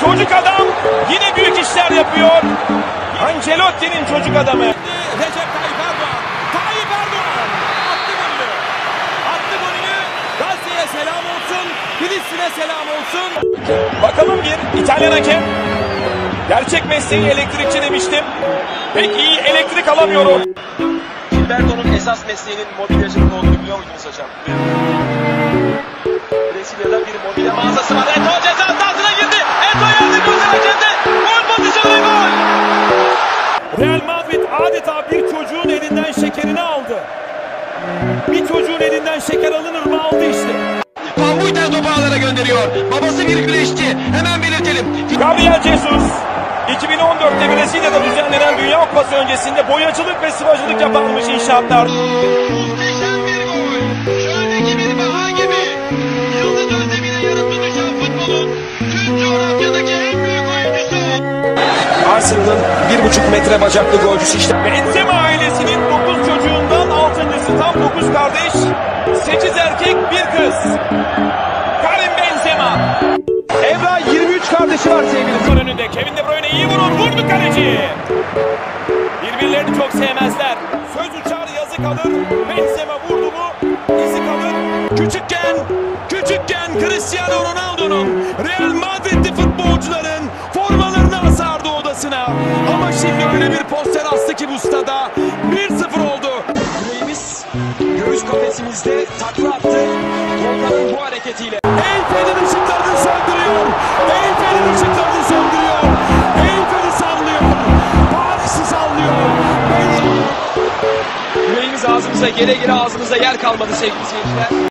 Çocuk adam yine büyük işler yapıyor. Ancelotti'nin çocuk adamı. Recep Tayyip Erdoğan. Tayyip Erdoğan. Attı golünü. Attı golünü. Gazze'ye selam olsun. Filistin'e selam olsun. Bakalım bir İtalyan hakem. Gerçek mesleği elektrikçi demiştim. Pek iyi elektrik alamıyorum. Gilberto'nun esas mesleğinin mobilyacılık olduğunu biliyor muydunuz hocam? Brezilya'da bir mobilya mağazası var. Eto ceza Real Madrid adeta bir çocuğun elinden şekerini aldı. Bir çocuğun elinden şeker alınır mı aldı işte. Van Buiten topu ağlara gönderiyor. Babası bir güreşçi. Hemen belirtelim. Gabriel Jesus 2014'te Brezilya'da düzenlenen Dünya Kupası öncesinde boyacılık ve sıvacılık yaparmış inşaatlar. Arsenal'ın bir buçuk metre bacaklı golcüsü işte. Benzema ailesinin 9 çocuğundan 6.sı tam 9 kardeş, 8 erkek bir kız. Karim Benzema. Evra 23 kardeşi var sevgili. Gol önünde Kevin De Bruyne iyi vurur, vurdu kaleci. Birbirlerini çok sevmezler. Söz uçar yazı kalır. Benzema vurdu mu izi kalır. Küçükken, küçükken Cristiano Ronaldo'nun Real Madrid'li futbolcuların poster astı ki bu stada 1-0 oldu. Yüreğimiz göğüs kafesimizde takla attı. Tolga'nın bu hareketiyle. Eyfel'in ışıklarını söndürüyor. Eyfel'in ışıklarını söndürüyor. Eyfel'i sallıyor. Paris'i sallıyor. Yüreğimiz ağzımıza gele gele ağzımıza yer kalmadı sevgili seyirciler.